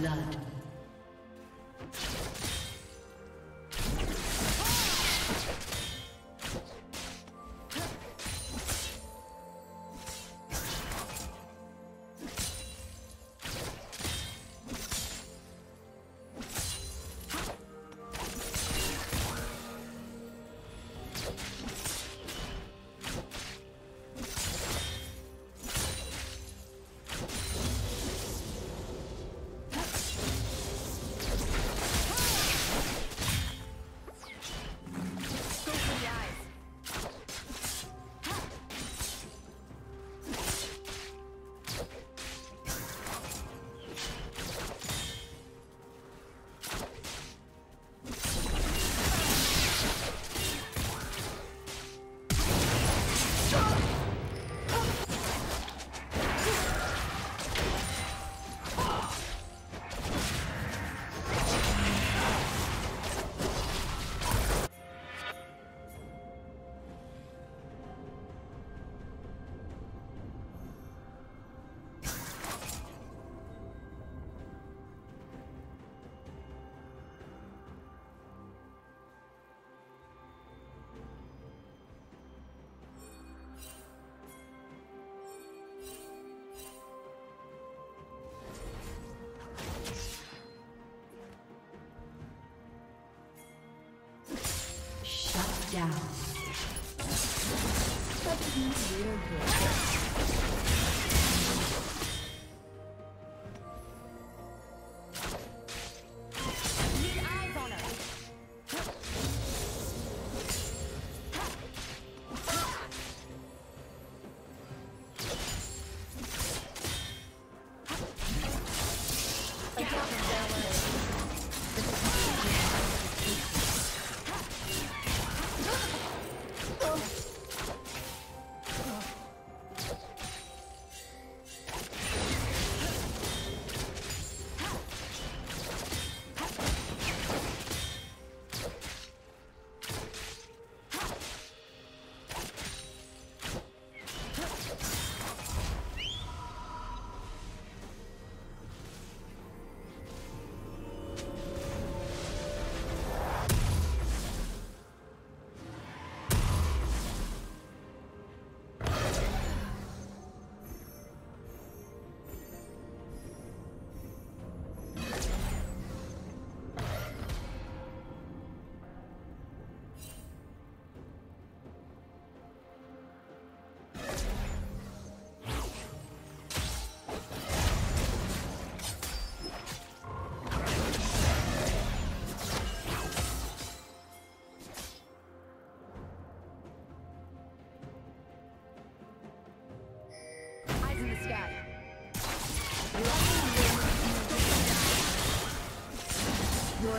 blood. Down.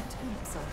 Red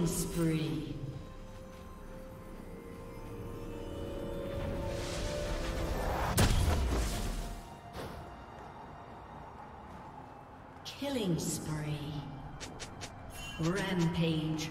Killing spree. Killing spree. Rampage.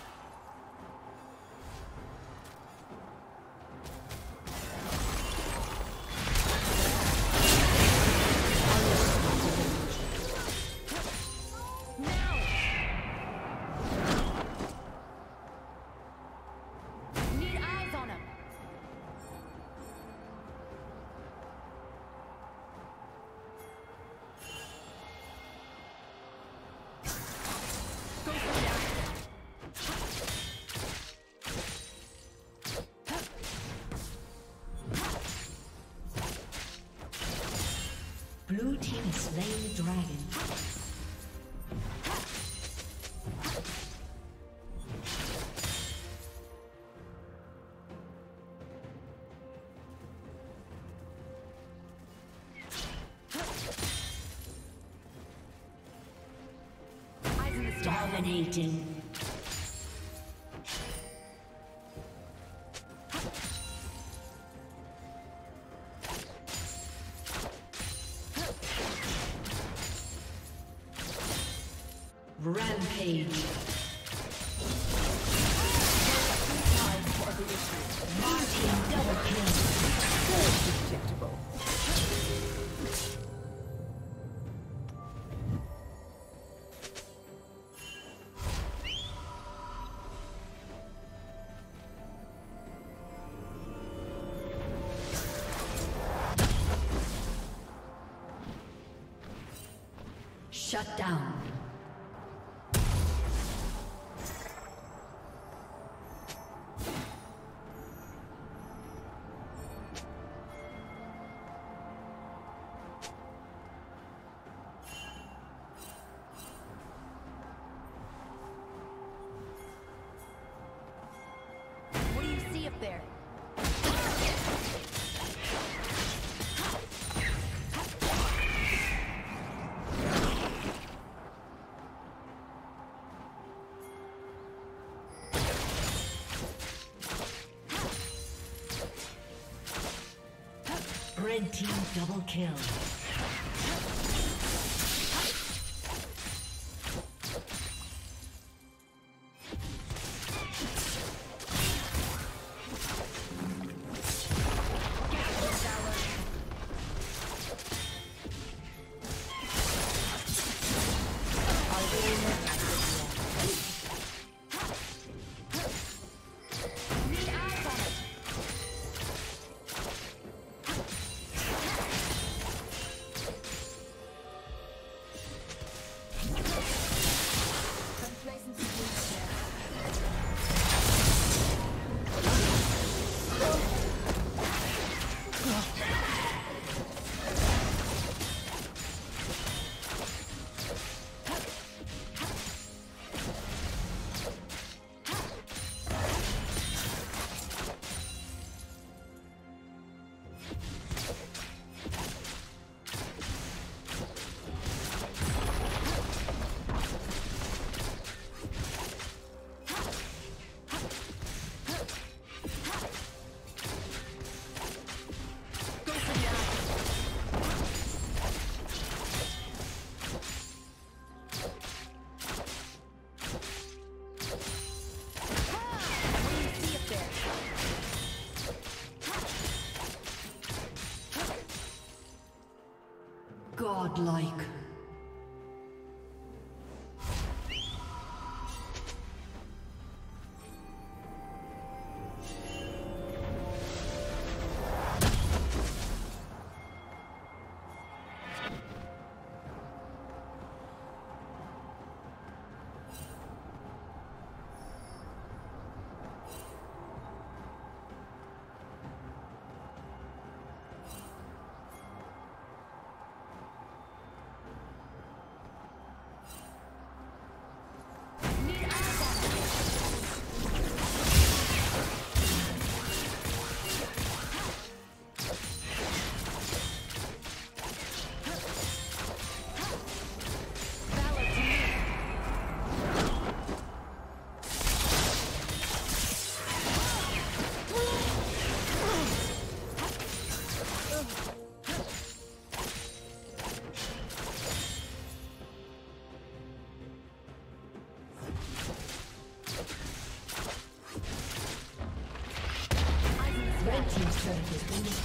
Blue team has slain the dragon. Dominating. Shut down. Team double kill.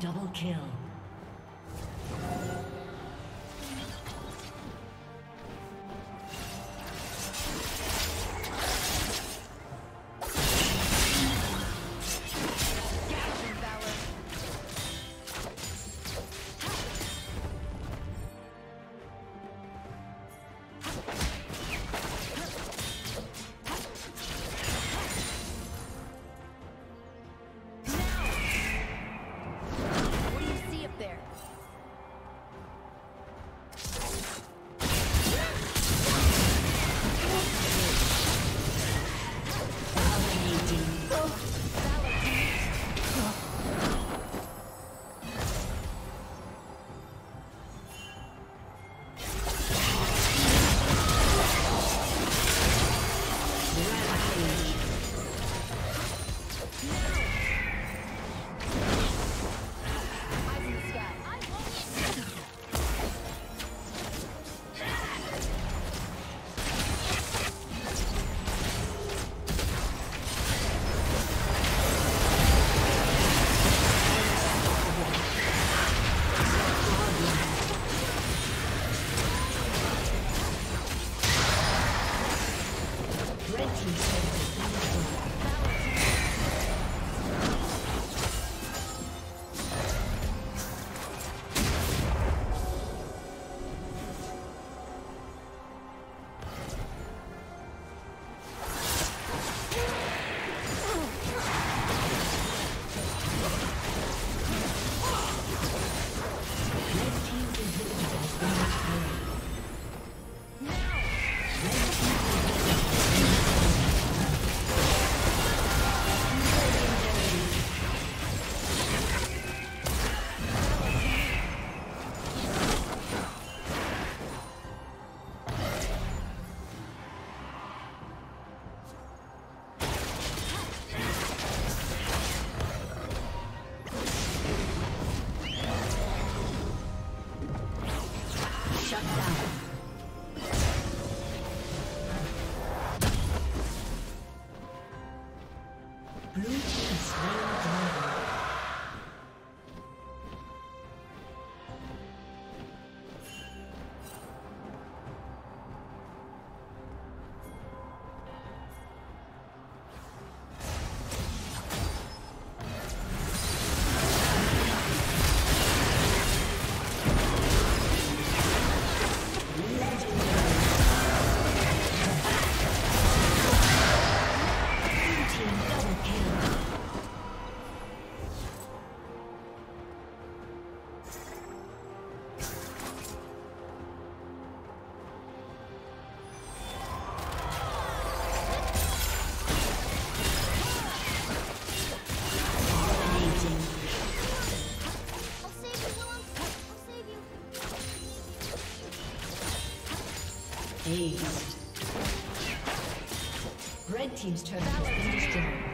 Double kill. Red Team's turret has destroyed.